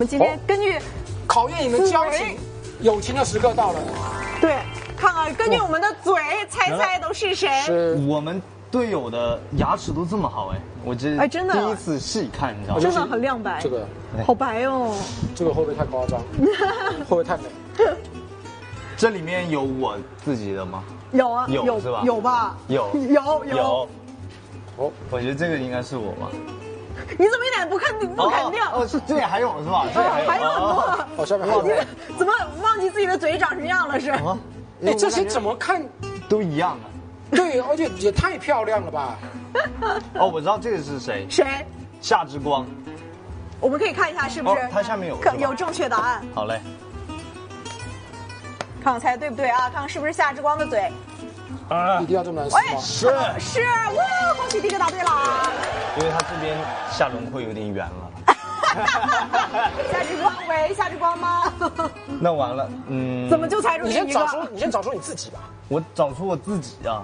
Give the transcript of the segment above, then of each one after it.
我们今天根据考验你们交情、友情的时刻到了。对看看根据我们的嘴猜猜都是谁。是我们队友的牙齿都这么好哎，我这哎真的第一次细看，你知道吗？真的很亮白，这个，好白哦。这个会不会太夸张？会不会太美？这里面有我自己的吗？有啊，有是吧有吧？有有有。哦，我觉得这个应该是我吧。你怎么一点不肯不肯定？哦，是这里还有是吧？这还有很多。哦，下面还有。怎么忘记自己的嘴长什么样了？是？啊，哎，这些怎么看？都一样啊。对，而且也太漂亮了吧！哦，我知道这个是谁，谁？夏之光。我们可以看一下是不是？哦它下面有可有正确答案，好嘞，看看猜对不对啊？看看是不是夏之光的嘴？啊一，定要这么难撕喂吗？是，是哇，恭喜第一个答对了啊！因为他这边下轮廓有点圆了。夏之光喂，夏之光吗？那完了，嗯，怎么就猜出你先找出，你先找出你自己吧。我找出我自己啊？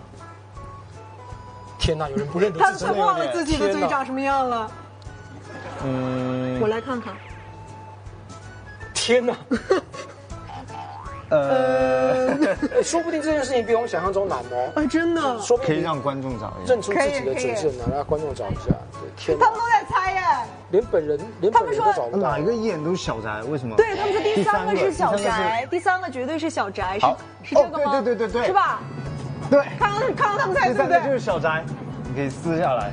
天哪，有人不认得他他自己。忘了自己的嘴长什么样了。嗯，我来看看，天哪！呃，哎说不定这件事情比我们想象中难哦。哎，真的，说可以让观众找一下认。出自己的嘴是很难，让观众找一下。对，天他们，都在猜耶。连本人连本人都找不到。哪一个一眼都是小宅？为什么？对他们说第三个是小宅，第三个绝对是小宅，是是这个吗？哦对对对对对是吧？对，看到看到他们在对不第三个就？是小宅，你可以撕下来。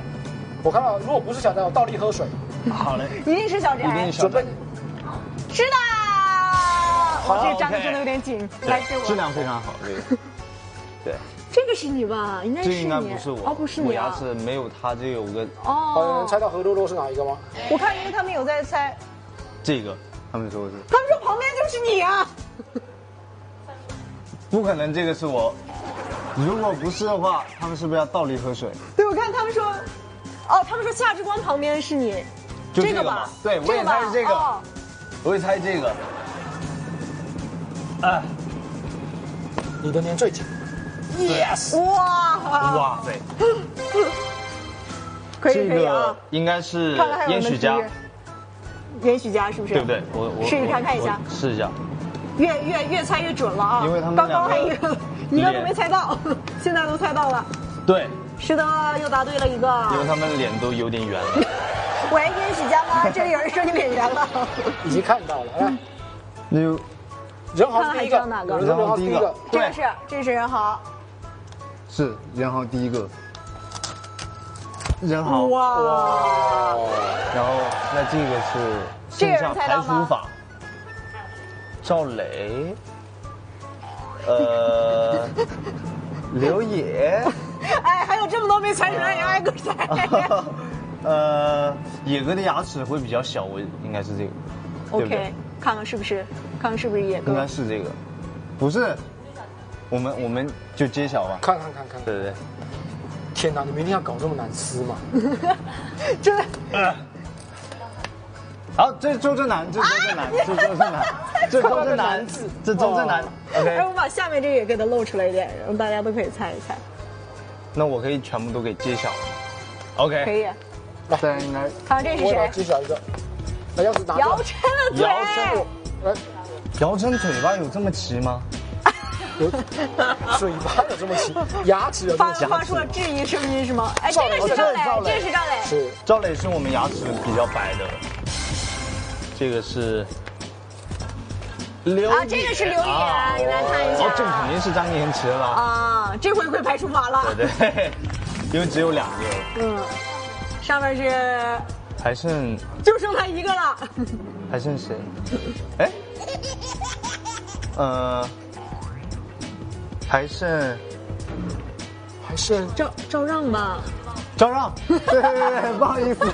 我看到，如果不是小宅，我倒立喝水。好嘞，一定是小宅，一定是小准备宅，是的。我好这个粘的真的有点紧，来给我质。量非常好，这个。对，这个是你吧？应该是你。这应该不是我。哦，不是我你啊。牙齿没有它这有个哦，有人哦，猜到何多多是哪一个吗？我看因为他们有在猜，这个，他们说是他们说旁边就是你啊。不可能，这个是我。如果不是的话，他们是不是要倒立喝水？对，我看他们说，哦，他们说夏之光旁边是你，就这个吧？对，我也猜是这个，哦我也猜这个。哎，你的年最紧。Yes。哇哇塞，可以可以啊个，应该是烟许家烟许家是不是？对不对？我我试试看看一下我试一下。越越越猜越准了啊！因为他们刚刚还一个一个都没猜到，现在都猜到了。对，是的，又答对了一个因为个。他们脸都有点圆了。喂，烟许家吗？这里有人说你脸圆了。已经看到了，来，那就人豪是第一个，看看还有哪个有人说人豪第一个，这个是这是人豪。是任豪第一个，任豪，哇，哦，然后那这个是这个人猜到吗？除法，赵雷，呃，刘野，哎，还有这么多没猜出来，也挨个猜。呃，野哥的牙齿会比较小，我应该是这个对不对 OK，看看是不是，看看是不是野应该。是这个，不是，我们我们就揭晓吧，看看看看，对对对。天哪，你们一定要搞这么难撕吗？真的，好，这是周震南，这是周震南，这是周震南，这是周震南，这是周震南。哎，OK，我把下面这个也给它露出来一点，让大家都可以猜一猜。那我可以全部都给揭晓了。OK，可以，大家应该看看这是谁？揭晓一个，来，钥匙拿掉姚。琛的嘴。姚琛来，姚琛嘴巴有这么齐吗？有嘴巴有这么齐，牙齿有这么齐，发发出了质疑声音是吗？哎，这个是赵赵磊，这个是赵磊。是赵磊是我们牙齿比较白的，这个是刘啊这个是刘野啊你来看一下哦，这肯定是张延驰了，啊，这回会排除法了。对对，因为只有两个，嗯，上面是还剩就剩他一个了。还剩谁？哎，呃，还剩还剩赵赵让吧，赵让，对对对对，不好意思，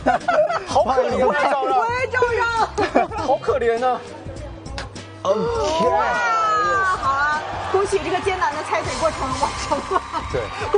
好可赵让，喂，赵让。好可怜啊！OK，哇，好啊！恭喜这个艰难的猜嘴过程完成了。对恭